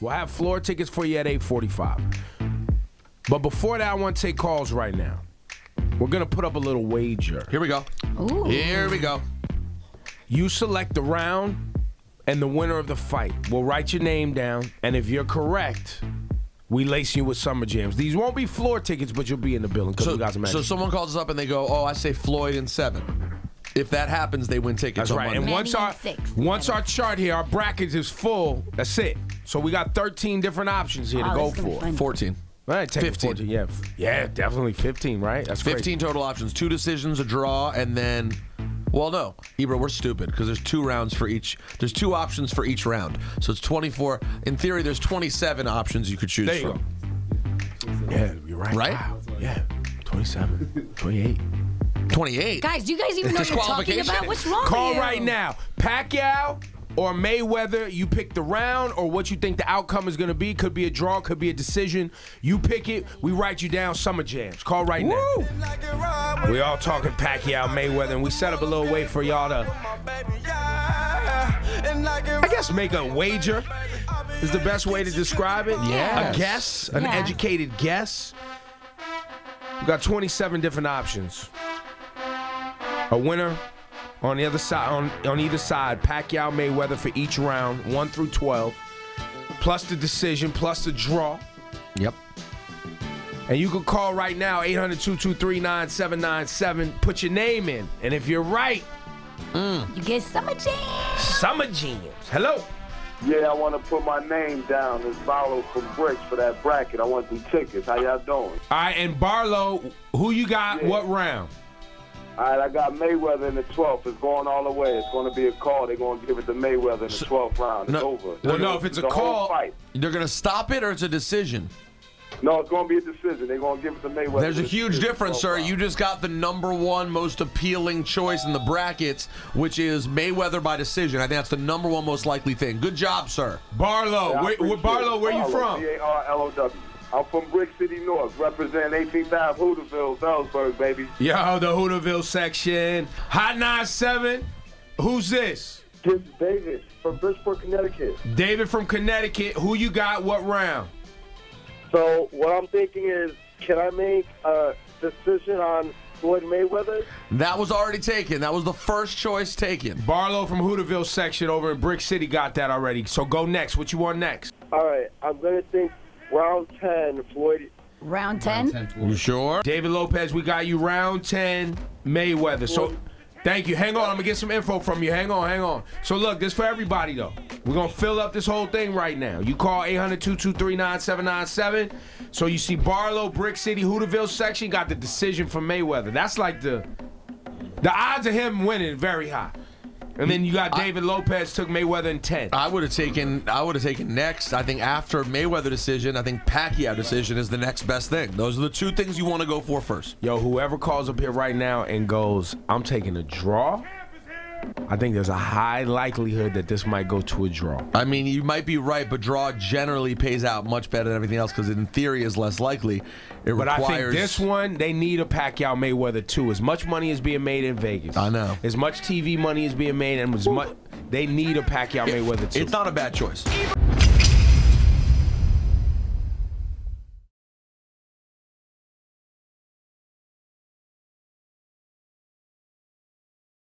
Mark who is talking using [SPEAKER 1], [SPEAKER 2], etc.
[SPEAKER 1] We'll have floor tickets for you at 845. But before that, I want to take calls right now. We're going to put up a little wager.
[SPEAKER 2] Here we go.
[SPEAKER 3] Ooh.
[SPEAKER 2] Here we go.
[SPEAKER 1] You select the round and the winner of the fight. We'll write your name down, and if you're correct, we lace you with summer jams. These won't be floor tickets, but you'll be in the building because
[SPEAKER 2] So,
[SPEAKER 1] we got some
[SPEAKER 2] so someone calls us up and they go, "Oh, I say Floyd in seven. If that happens, they win tickets.
[SPEAKER 1] That's right.
[SPEAKER 2] Monday.
[SPEAKER 1] And once
[SPEAKER 3] in
[SPEAKER 1] our
[SPEAKER 3] six.
[SPEAKER 1] once our chart here, our brackets is full. That's it. So we got 13 different options here
[SPEAKER 3] Wow,
[SPEAKER 1] to go
[SPEAKER 3] this is gonna be
[SPEAKER 1] for.
[SPEAKER 2] 14.
[SPEAKER 1] All right, take
[SPEAKER 2] 15.
[SPEAKER 1] 15. Yeah, yeah, definitely 15. Right? That's
[SPEAKER 2] 15 total options. Two decisions, a draw, and then. Well, no, Ebro, we're stupid because there's two rounds for each. There's two options for each round, so it's 24. In theory, there's 27 options you could choose
[SPEAKER 1] There you
[SPEAKER 2] from.
[SPEAKER 1] go. Yeah, you're right.
[SPEAKER 2] Right?
[SPEAKER 1] Wow. Yeah, 27, 28.
[SPEAKER 2] 28.
[SPEAKER 3] Guys, do you guys even know what you're talking about? What's wrong
[SPEAKER 1] Call
[SPEAKER 3] with you?
[SPEAKER 1] right now. Pacquiao or Mayweather. You pick the round or what you think the outcome is going to be. Could be a draw, could be a decision. You pick it. We write you down. Summer jams. Call right now. We all talking Pacquiao, Mayweather, and we set up a little way for y'all to, I guess, make a wager. Is the best way to describe it.
[SPEAKER 2] Yes.
[SPEAKER 1] A guess, an
[SPEAKER 3] Yeah.
[SPEAKER 1] educated guess. We got 27 different options. A winner on the other side, on, on either side, Pacquiao Mayweather for each round, 1 through 12, plus the decision, plus the draw.
[SPEAKER 2] Yep.
[SPEAKER 1] And you can call right now, 800 223 9797. Put your name in. And if you're right, mm.
[SPEAKER 3] You get summer jam.
[SPEAKER 1] Summer Genius. Hello.
[SPEAKER 4] Yeah, I want to put my name down as follow from Bricks for that bracket. I want some tickets. How y'all doing?
[SPEAKER 1] All right, and Barlow, who you got?
[SPEAKER 4] Yeah.
[SPEAKER 1] What round?
[SPEAKER 4] All right, I got Mayweather in the 12th. It's going all the way. It's going to be a call. They're going to give it to Mayweather in the 12th round. It's
[SPEAKER 2] No.
[SPEAKER 4] over.
[SPEAKER 1] Well, no, if it's a call-
[SPEAKER 4] fight.
[SPEAKER 2] They're going to stop it or it's a decision?
[SPEAKER 4] No, it's going to be a decision. They're going to give it to Mayweather.
[SPEAKER 2] There's a huge
[SPEAKER 4] decision,
[SPEAKER 2] difference, sir.
[SPEAKER 4] round.
[SPEAKER 2] You just got the number one most appealing choice in the brackets, which is Mayweather by decision. I think that's the number one most likely thing. Good job, sir.
[SPEAKER 1] Barlow.
[SPEAKER 4] Yeah, I
[SPEAKER 1] where,
[SPEAKER 4] appreciate
[SPEAKER 1] where, Barlow, where you from?
[SPEAKER 4] B-A-R-L-O-W. I'm from Brick City North, representing 18th Ave, Hooterville, Vailsburg, baby.
[SPEAKER 1] Yo, the Hooterville section. Hot 97. Who's this?
[SPEAKER 4] This is David from Bridgeport, Connecticut.
[SPEAKER 1] David from Connecticut. Who you got? What round?
[SPEAKER 4] So what I'm thinking is, can I make a decision on Floyd Mayweather?
[SPEAKER 2] That was already taken. That was the first choice taken.
[SPEAKER 1] Barlow from Hooterville section over in Brick City got that already. So go next. What you want next?
[SPEAKER 4] All right, I'm gonna think round ten, Floyd.
[SPEAKER 3] Round 10.
[SPEAKER 2] You sure?
[SPEAKER 1] David Lopez, we got you round 10 Mayweather. So thank you. Hang on. I'm going to get some info from you. Hang on, hang on. So look, this for everybody though. We're going to fill up this whole thing right now. You call 800-223-9797. So you see Barlow, Brick City, Hooterville section got the decision for Mayweather. That's like the the odds of him winning very high. And then you got David Lopez took Mayweather in 10.
[SPEAKER 2] I would have taken. I would have taken next. I think after Mayweather decision, I think Pacquiao decision is the next best thing. Those are the two things you want to go for first.
[SPEAKER 1] Yo, whoever calls up here right now and goes, I'm taking a draw, I think there's a high likelihood that this might go to a draw.
[SPEAKER 2] I mean, you might be right, but draw generally pays out much better than everything else because in theory is less likely. It
[SPEAKER 1] But I think this one, they need a Pacquiao Mayweather too. As much money is being made in Vegas.
[SPEAKER 2] I know.
[SPEAKER 1] As much TV money is being made, and as much they need a Pacquiao Mayweather too.
[SPEAKER 2] It's not a bad choice.